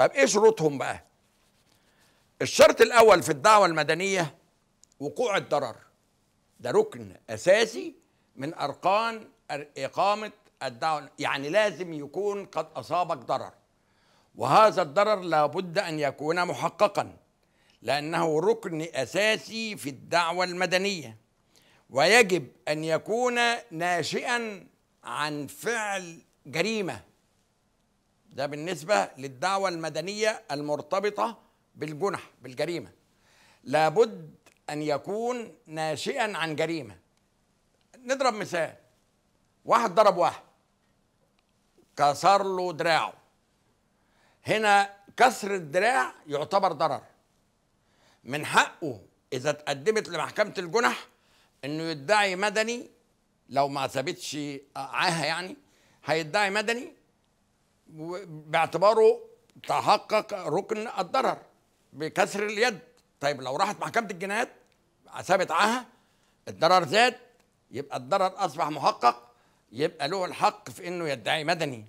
طيب إيه شروطهم بقى؟ الشرط الأول في الدعوة المدنية وقوع الضرر. ده ركن أساسي من اركان إقامة الدعوة يعني لازم يكون قد أصابك ضرر. وهذا الضرر لابد أن يكون محققا لأنه ركن أساسي في الدعوة المدنية. ويجب أن يكون ناشئا عن فعل جريمة. ده بالنسبة للدعوة المدنية المرتبطة بالجنح بالجريمة. لابد أن يكون ناشئا عن جريمة. نضرب مثال. واحد ضرب واحد. كسر له دراعه. هنا كسر الدراع يعتبر ضرر. من حقه إذا تقدمت لمحكمة الجنح إنه يدعي مدني لو ما ثبتش عاهة يعني هيدعي مدني باعتباره تحقق ركن الضرر بكسر اليد. طيب لو راحت محكمة الجنايات ثابت عاهه الضرر زاد يبقى الضرر أصبح محقق يبقى له الحق في إنه يدعي مدني.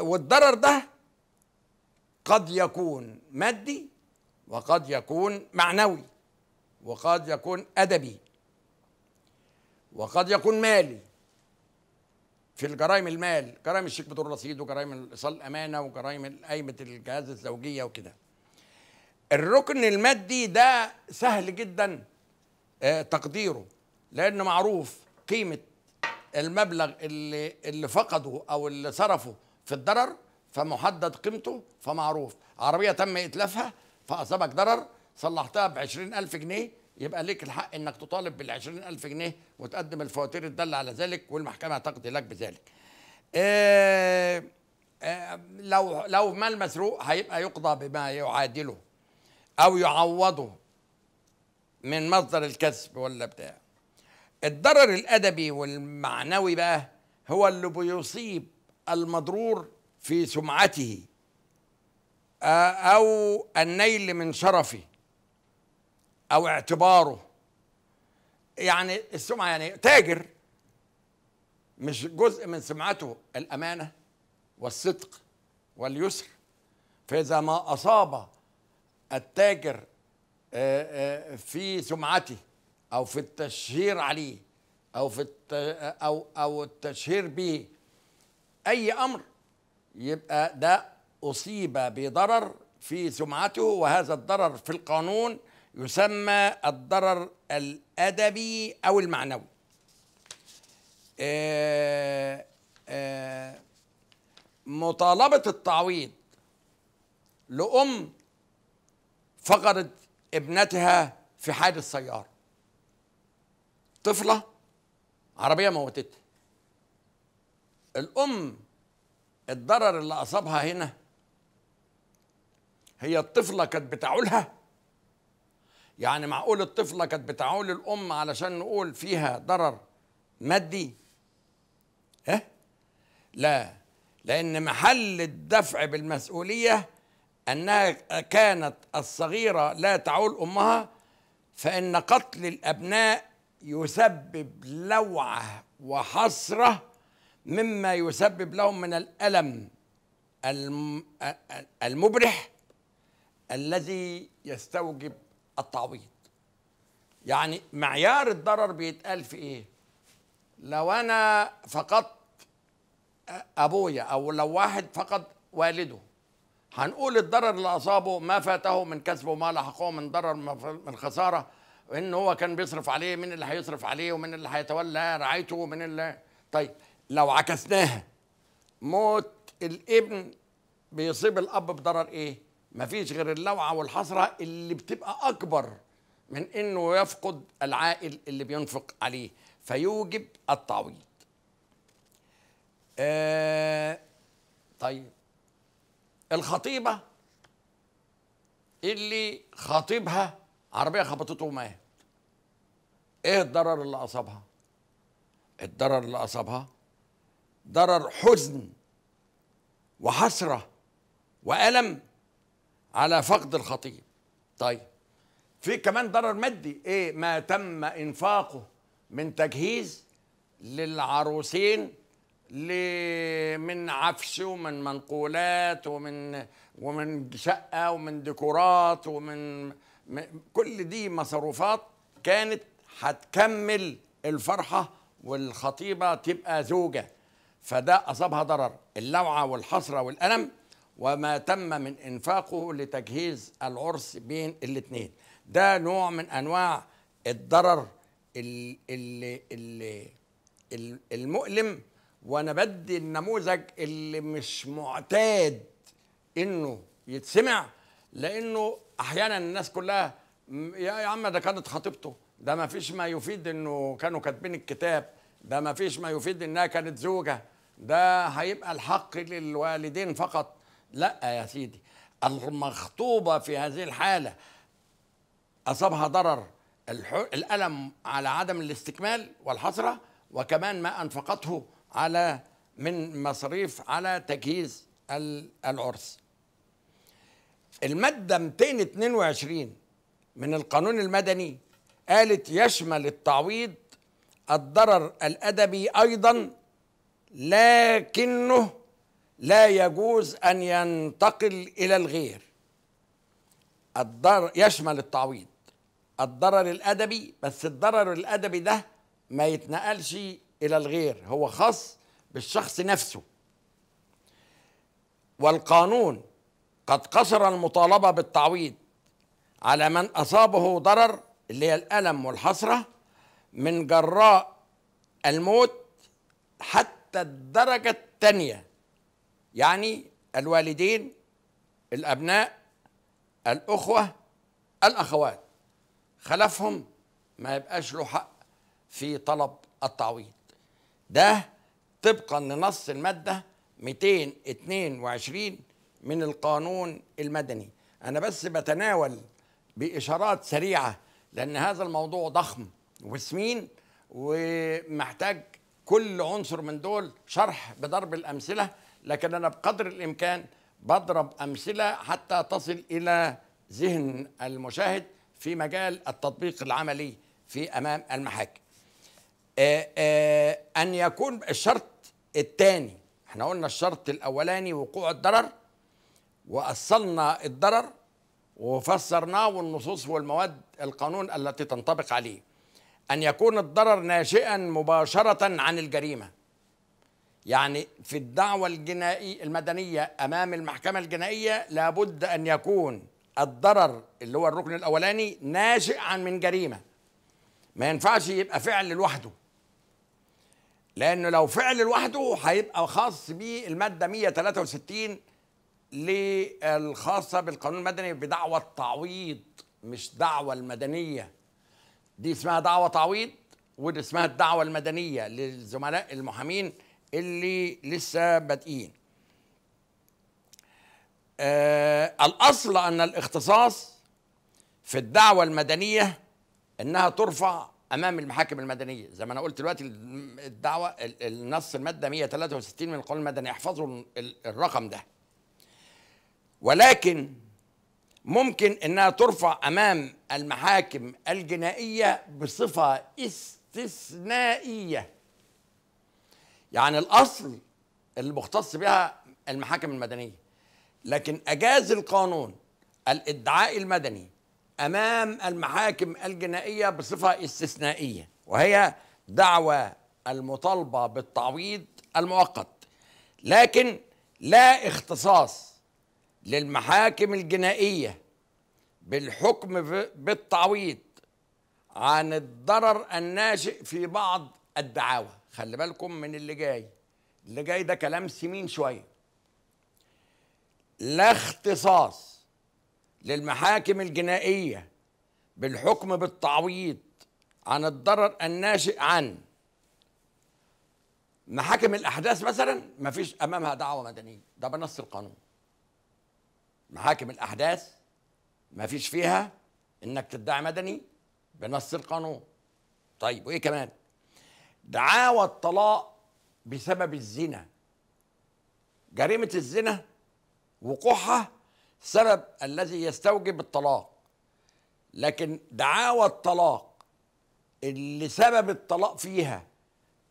والضرر ده قد يكون مادي وقد يكون معنوي وقد يكون أدبي وقد يكون مالي. في الجرائم المال جرائم الشيك بدون رصيد وجرائم ايصال الأمانة وجرائم قايمة الجهاز الزوجية وكده. الركن المادي ده سهل جدا تقديره لأنه معروف قيمة المبلغ اللي اللي فقده أو اللي صرفه في الضرر فمحدد قيمته فمعروف. عربية تم إتلافها فأصابك ضرر صلحتها ب ألف جنيه يبقى ليك الحق إنك تطالب بال ألف جنيه وتقدم الفواتير الدالة على ذلك والمحكمة تقضي لك بذلك. آه آه لو لو مال مسروق هيبقى يقضى بما يعادله أو يعوضه من مصدر الكسب ولا بتاع. الضرر الأدبي والمعنوي بقى هو اللي بيصيب المضرور في سمعته أو النيل من شرفه أو اعتباره. يعني السمعه يعني تاجر مش جزء من سمعته الأمانة والصدق واليسر. فإذا ما أصاب التاجر في سمعته أو في التشهير عليه أو في أو أو التشهير به أي أمر يبقى ده أصيب بضرر في سمعته وهذا الضرر في القانون يسمى الضرر الأدبي أو المعنوي. آآ آآ مطالبة التعويض لأم فقدت ابنتها في حادث سيارة. طفلة عربية موتتها. الأم الضرر اللي أصابها هنا هي الطفلة كانت بتعولها يعني معقول الطفلة كانت بتعول الأم علشان نقول فيها ضرر مادي؟ ها؟ لا لأن محل الدفع بالمسؤولية أنها كانت الصغيرة لا تعول أمها فإن قتل الأبناء يسبب لوعة وحسرة مما يسبب لهم من الألم المبرح الذي يستوجب التعويض. يعني معيار الضرر بيتقال في إيه؟ لو أنا فقدت أبويا أو لو واحد فقد والده هنقول الضرر اللي أصابه ما فاته من كسبه وما لحقه من ضرر من خسارة إن هو كان بيصرف عليه من اللي هيصرف عليه ومن اللي هيتولى رعايته ومن اللي طيب لو عكسناها موت الابن بيصيب الأب بضرر إيه؟ مفيش غير اللوعة والحسرة اللي بتبقى أكبر من إنه يفقد العائل اللي بينفق عليه فيوجب التعويض. آه طيب. الخطيبة اللي خطيبها عربية خبطته ومات إيه الضرر اللي أصابها؟ الضرر اللي أصابها ضرر حزن وحسرة وألم على فقد الخطيب. طيب. في كمان ضرر مادي. إيه ما تم إنفاقه من تجهيز للعروسين من عفش ومن منقولات ومن ومن شقة ومن ديكورات ومن كل دي مصروفات كانت هتكمل الفرحة والخطيبة تبقى زوجة. فده أصابها ضرر. اللوعة والحسرة والألم وما تم من إنفاقه لتجهيز العرس بين الاثنين ده نوع من أنواع الضرر ال- ال- ال- ال- المؤلم وأنا بدي النموذج اللي مش معتاد إنه يتسمع لأنه أحيانا الناس كلها يا عم ده كانت خطيبته ده ما فيش ما يفيد إنه كانوا كاتبين الكتاب ده ما فيش ما يفيد إنها كانت زوجة ده هيبقى الحق للوالدين فقط. لا يا سيدي المخطوبة في هذه الحالة أصابها ضرر الألم على عدم الاستكمال والحسرة وكمان ما أنفقته على من مصاريف على تجهيز ال- العرس. المادة 222 من القانون المدني قالت يشمل التعويض الضرر الأدبي أيضا لكنه لا يجوز أن ينتقل إلى الغير. الضرر يشمل التعويض. الضرر الأدبي بس الضرر الأدبي ده ما يتنقلش إلى الغير هو خاص بالشخص نفسه. والقانون قد قصر المطالبة بالتعويض على من أصابه ضرر اللي هي الألم والحسرة من جراء الموت حتى الدرجة الثانية يعني الوالدين الأبناء الأخوة الأخوات. خلفهم ما يبقاش له حق في طلب التعويض. ده طبقا لنص المادة 222 من القانون المدني. أنا بس بتناول بإشارات سريعة لأن هذا الموضوع ضخم وسمين ومحتاج كل عنصر من دول شرح بضرب الأمثلة لكن أنا بقدر الإمكان بضرب أمثلة حتى تصل إلى ذهن المشاهد في مجال التطبيق العملي في أمام المحاكم. آه، آه، أن يكون الشرط الثاني إحنا قلنا الشرط الأولاني وقوع الضرر وأصلنا الضرر وفسرناه والنصوص والمواد القانون التي تنطبق عليه أن يكون الضرر ناشئا مباشرة عن الجريمة يعني في الدعوة الجنائية المدنية أمام المحكمة الجنائية لابد أن يكون الضرر اللي هو الركن الأولاني ناشئ عن من جريمة. ما ينفعش يبقى فعل لوحده. لأنه لو فعل لوحده هيبقى خاص به المادة 163 للخاصة بالقانون المدني بدعوى التعويض مش دعوة المدنية. دي اسمها دعوة تعويض ودي اسمها الدعوة المدنية للزملاء المحامين. اللي لسه بادئين. آه الأصل أن الاختصاص في الدعوة المدنية إنها ترفع أمام المحاكم المدنية. زي ما أنا قلت دلوقتي الدعوة ال- النص المادة 163 من القانون المدني احفظوا ال- الرقم ده. ولكن ممكن إنها ترفع أمام المحاكم الجنائية بصفة استثنائية. يعني الأصل اللي مختص بها المحاكم المدنية. لكن أجاز القانون الإدعاء المدني أمام المحاكم الجنائية بصفة استثنائية وهي دعوى المطالبة بالتعويض المؤقت. لكن لا اختصاص للمحاكم الجنائية بالحكم بالتعويض عن الضرر الناشئ في بعض الدعاوى. خلي بالكم من اللي جاي. اللي جاي ده كلام سمين شوية. لا اختصاص للمحاكم الجنائية بالحكم بالتعويض عن الضرر الناشئ عن محاكم الأحداث مثلا ما فيش أمامها دعوة مدنية. ده بنص القانون. محاكم الأحداث ما فيش فيها إنك تدعي مدني بنص القانون. طيب وإيه كمان؟ دعاوى الطلاق بسبب الزنا. جريمة الزنا وقوعها سبب الذي يستوجب الطلاق. لكن دعاوى الطلاق اللي سبب الطلاق فيها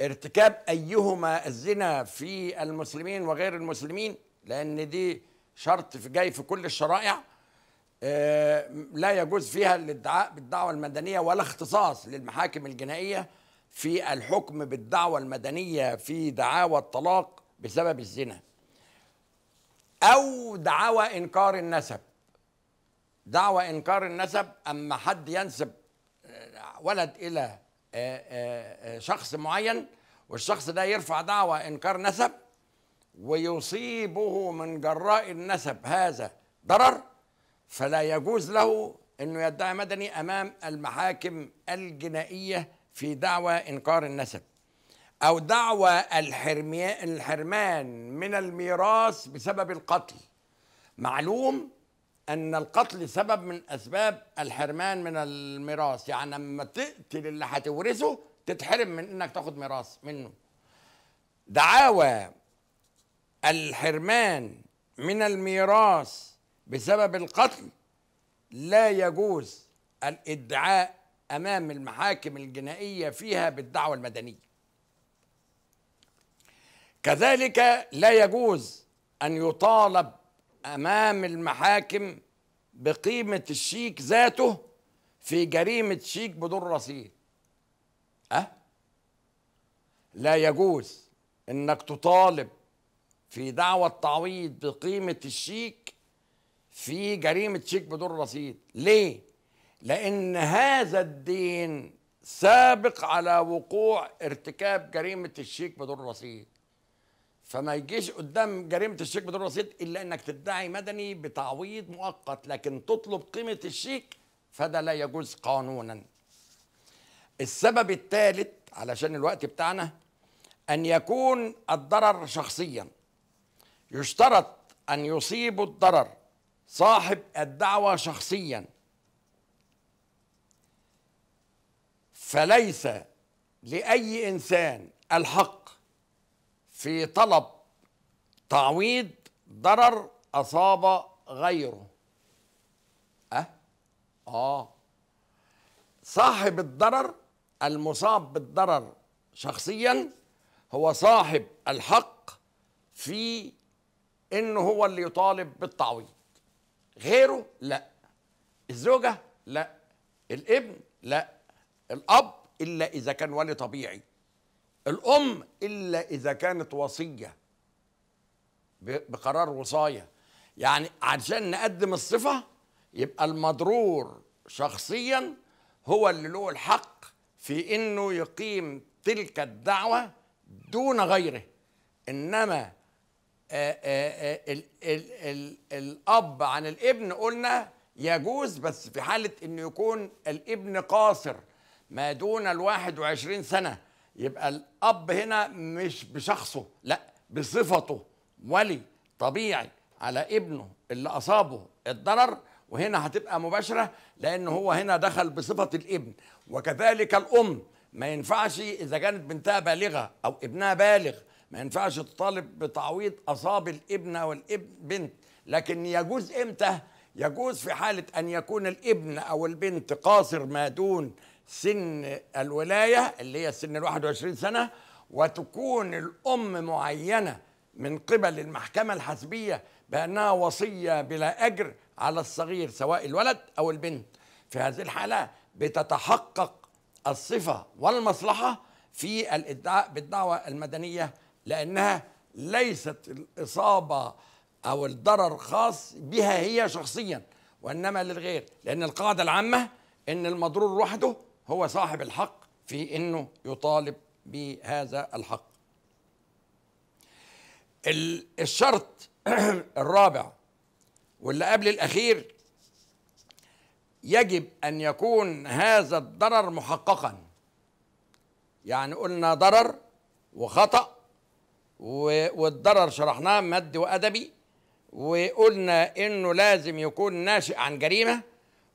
ارتكاب أيهما الزنا في المسلمين وغير المسلمين لأن دي شرط في جاي في كل الشرائع آه، لا يجوز فيها الادعاء بالدعوة المدنية ولا اختصاص للمحاكم الجنائية في الحكم بالدعوة المدنية في دعاوى الطلاق بسبب الزنا. أو دعاوى إنكار النسب. دعوى إنكار النسب أما حد ينسب آه، ولد إلى آه، آه، شخص معين والشخص ده يرفع دعوى إنكار نسب ويصيبه من جراء النسب هذا ضرر فلا يجوز له إنه يدعي مدني أمام المحاكم الجنائية في دعوى إنكار النسب أو دعوى الحرمان من الميراث بسبب القتل. معلوم أن القتل سبب من أسباب الحرمان من الميراث. يعني لما تقتل اللي هتورثه تتحرم من إنك تاخد ميراث منه. دعاوى الحرمان من الميراث بسبب القتل لا يجوز الإدعاء أمام المحاكم الجنائية فيها بالدعوى المدنية. كذلك لا يجوز أن يطالب أمام المحاكم بقيمة الشيك ذاته في جريمة شيك بدون رصيد. أه؟ لا يجوز إنك تطالب في دعوى التعويض بقيمة الشيك في جريمة شيك بدون رصيد. ليه؟ لأن هذا الدين سابق على وقوع ارتكاب جريمة الشيك بدون رصيد فما يجيش قدام جريمة الشيك بدون رصيد إلا إنك تدعي مدني بتعويض مؤقت لكن تطلب قيمة الشيك فده لا يجوز قانونا. السبب الثالث علشان الوقت بتاعنا أن يكون الضرر شخصيا. يشترط أن يصيب الضرر صاحب الدعوة شخصيا. فليس لأي إنسان الحق في طلب تعويض ضرر أصاب غيره. أه؟ آه. صاحب الضرر المصاب بالضرر شخصيا هو صاحب الحق في إنه هو اللي يطالب بالتعويض. غيره لا. الزوجة لا. الابن لا. الأب إلا إذا كان ولي طبيعي. الأم إلا إذا كانت وصية. بقرار وصاية. يعني عشان نقدم الصفة يبقى المضرور شخصيا هو اللي له الحق في إنه يقيم تلك الدعوة دون غيره. إنما آه، آه، ال ال ال الأب عن الابن قلنا يجوز بس في حالة إنه يكون الابن قاصر. ما دون الواحد وعشرين سنة. يبقى الأب هنا مش بشخصه لا بصفته. ولي طبيعي على ابنه اللي أصابه الضرر وهنا هتبقى مباشرة لأن هو هنا دخل بصفة الابن. وكذلك الأم ما ينفعش إذا كانت بنتها بالغة أو ابنها بالغ ما ينفعش تطالب بتعويض أصاب الابن أو البنت لكن يجوز إمتى؟ يجوز في حالة أن يكون الابن أو البنت قاصر ما دون سن الولاية اللي هي سن ال 21 سنة وتكون الأم معينة من قبل المحكمة الحسبيه بأنها وصية بلا أجر على الصغير سواء الولد أو البنت. في هذه الحالة بتتحقق الصفة والمصلحة في الإدعاء بالدعوة المدنية لأنها ليست الإصابة أو الضرر خاص بها هي شخصيا وإنما للغير. لأن القاعدة العامة إن المضرور وحده هو صاحب الحق في إنه يطالب بهذا الحق. ال- الشرط الرابع واللي قبل الأخير يجب أن يكون هذا الضرر محققا. يعني قلنا ضرر وخطأ و- والضرر شرحناه مادي وأدبي وقلنا إنه لازم يكون ناشئ عن جريمة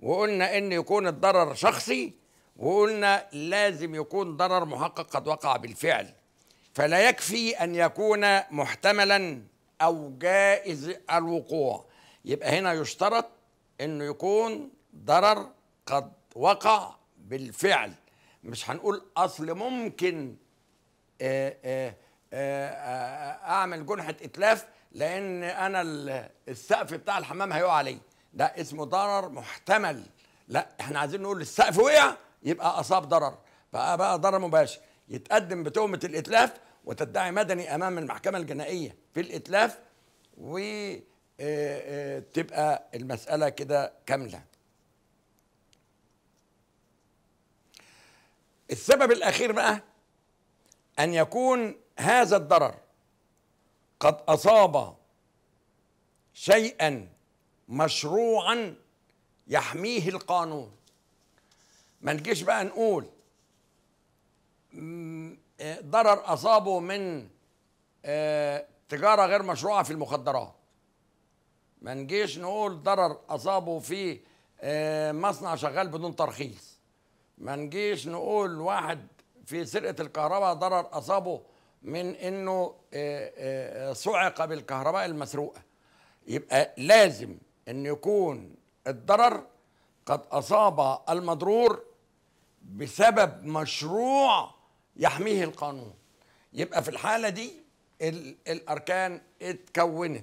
وقلنا إنه يكون الضرر شخصي وقلنا لازم يكون ضرر محقق قد وقع بالفعل. فلا يكفي أن يكون محتملا أو جائز الوقوع. يبقى هنا يشترط إنه يكون ضرر قد وقع بالفعل. مش هنقول أصل ممكن آه، آه، آه، أعمل جنحة إتلاف لأن أنا ال- السقف بتاع الحمام هيقع عليه ده اسمه ضرر محتمل. لا إحنا عايزين نقول السقف وقع يبقى أصاب ضرر. بقى بقى ضرر مباشر. يتقدم بتهمة الإتلاف وتدعي مدني أمام المحكمة الجنائية في الإتلاف وتبقى المسألة كده كاملة. السبب الأخير بقى أن يكون هذا الضرر قد أصاب شيئا مشروعا يحميه القانون. ما نجيش بقى نقول آه، ضرر أصابه من آه، تجارة غير مشروعة في المخدرات. ما نجيش نقول ضرر أصابه في آه، مصنع شغال بدون ترخيص. ما نجيش نقول واحد في سرقة الكهرباء ضرر أصابه من إنه صعق بالكهرباء المسروقة. يبقى لازم إن يكون الضرر قد أصاب المضرور بسبب مشروع يحميه القانون. يبقى في الحالة دي ال- الأركان اتكونت.